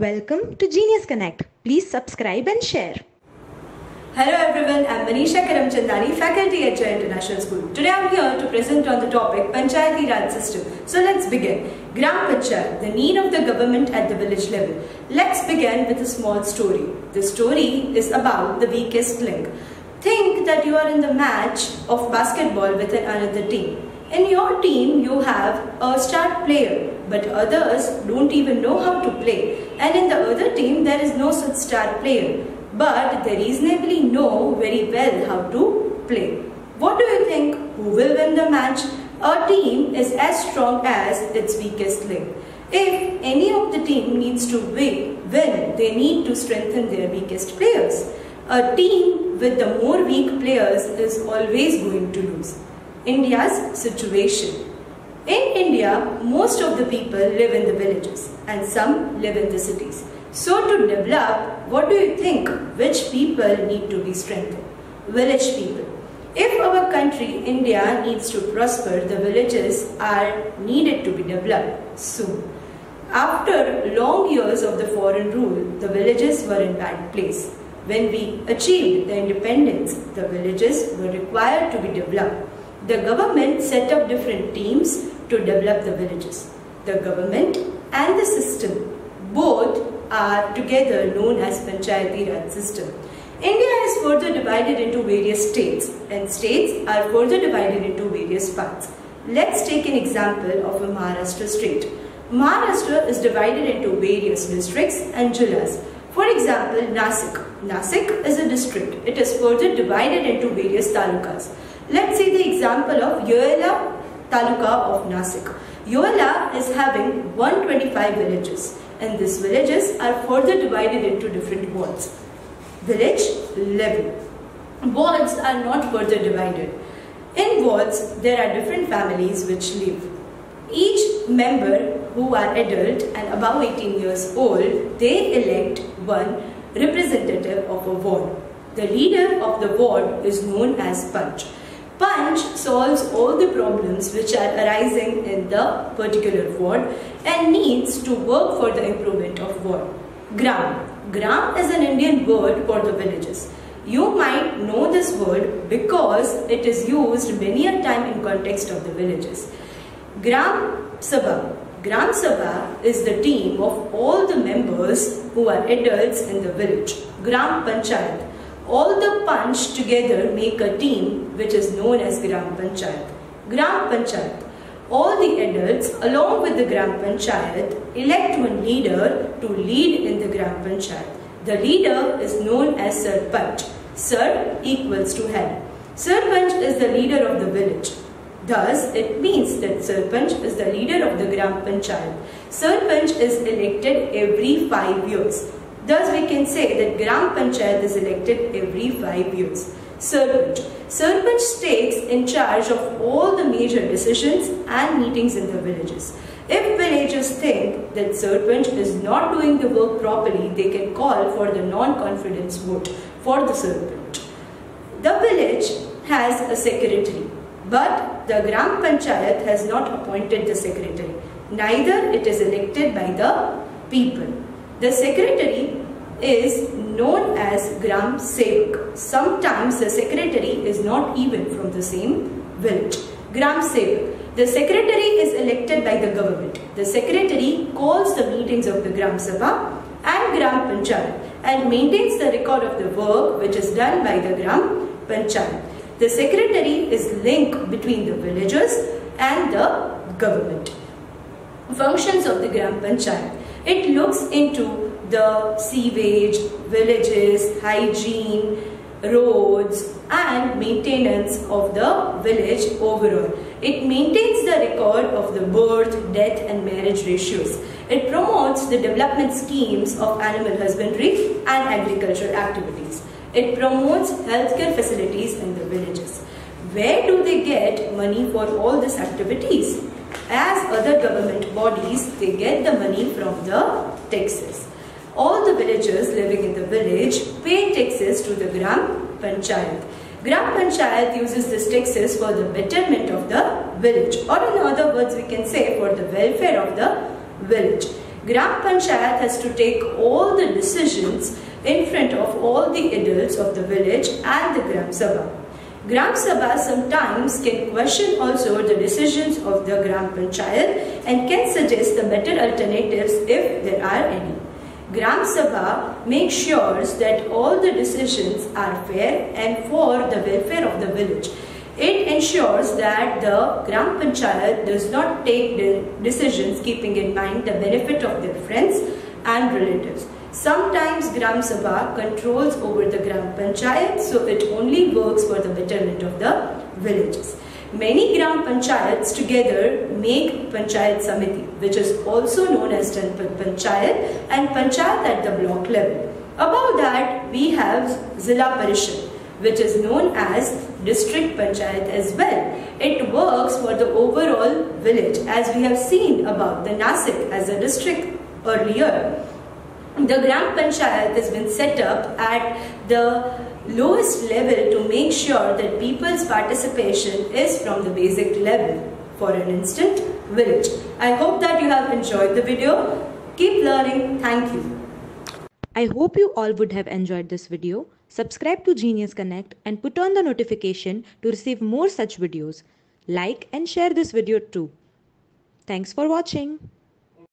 Welcome to Genius Connect. Please subscribe and share. Hello everyone, I'm Manisha Karamchandani, faculty at Jay International School. Today I'm here to present on the topic Panchayati Raj system. So let's begin. Gram Panchayat, the need of the government at the village level. Let's begin with a small story. The story is about the weakest link. Think that you are in the match of basketball with another team. In your team, you have a star player, but others don't even know how to play. And in the other team, there is no such star player, but they reasonably know very well how to play. What do you think? Who will win the match? A team is as strong as its weakest link. If any of the team needs to win, win, they need to strengthen their weakest players. A team with the more weak players is always going to lose. India's situation. In India, most of the people live in the villages and some live in the cities. So to develop, what do you think? Which people need to be strengthened? Village people. If our country, India, needs to prosper, the villages are needed to be developed soon. After long years of the foreign rule, the villages were in bad place. When we achieved the independence, the villages were required to be developed. The government set up different teams to develop the villages. The government and the system both are together known as Panchayati Raj system. India is further divided into various states and states are further divided into various parts. Let's take an example of a Maharashtra state. Maharashtra is divided into various districts and jillas. For example, Nasik. Nasik is a district. It is further divided into various talukas. Let's see the example of Yeola taluka of Nasik. Yeola is having 125 villages and these villages are further divided into different wards. Village level. Wards are not further divided. In wards, there are different families which live. Each member who are adult and above 18 years old, they elect one representative of a ward. The leader of the ward is known as Panch. Panch solves all the problems which are arising in the particular ward and needs to work for the improvement of ward. Gram. Gram is an Indian word for the villages. You might know this word because it is used many a time in context of the villages. Gram Sabha. Gram Sabha is the team of all the members who are adults in the village. Gram Panchayat. All the Panch together make a team which is known as Gram Panchayat. Gram Panchayat. All the adults along with the Gram Panchayat elect one leader to lead in the Gram Panchayat. The leader is known as Sarpanch. Sar equals to head. Sarpanch is the leader of the village. Thus, it means that Sarpanch is the leader of the Gram Panchayat. Sarpanch is elected every five years. Thus, we can say that Gram Panchayat is elected every five years. Sarpanch. Sarpanch takes in charge of all the major decisions and meetings in the villages. If villagers think that Sarpanch is not doing the work properly, they can call for the non-confidence vote for the Sarpanch. The village has a secretary, but the Gram Panchayat has not appointed the secretary. Neither it is elected by the people. The secretary is known as Gram Sevak. Sometimes the secretary is not even from the same village. Gram Sevak. The secretary is elected by the government. The secretary calls the meetings of the Gram Sabha and Gram Panchayat and maintains the record of the work which is done by the Gram Panchayat. The secretary is link between the villagers and the government. Functions of the Gram Panchayat. It looks into the sewage, villages, hygiene, roads and maintenance of the village overall. It maintains the record of the birth, death and marriage ratios. It promotes the development schemes of animal husbandry and agricultural activities. It promotes healthcare facilities in the villages. Where do they get money for all these activities? As other government bodies, they get the money from the taxes. All the villagers living in the village pay taxes to the Gram Panchayat. Gram Panchayat uses these taxes for the betterment of the village or in other words we can say for the welfare of the village. Gram Panchayat has to take all the decisions in front of all the adults of the village and the Gram Sabha. Gram Sabha sometimes can question also the decisions of the Gram Panchayat and can suggest the better alternatives if there are any. Gram Sabha makes sure that all the decisions are fair and for the welfare of the village. It ensures that the Gram Panchayat does not take decisions keeping in mind the benefit of their friends and relatives. Sometimes Gram Sabha controls over the Gram Panchayat so it only works for the betterment of the villages. Many Gram Panchayats together make Panchayat Samiti, which is also known as Janpad Panchayat and Panchayat at the block level. Above that, we have Zilla Parishad, which is known as District Panchayat as well. It works for the overall village as we have seen about the Nasik as a district earlier. The Gram Panchayat has been set up at the lowest level to make sure that people's participation is from the basic level. For an instant, village. I hope that you have enjoyed the video. Keep learning. Thank you. I hope you all would have enjoyed this video. Subscribe to Genius Connect and put on the notification to receive more such videos. Like and share this video too. Thanks for watching.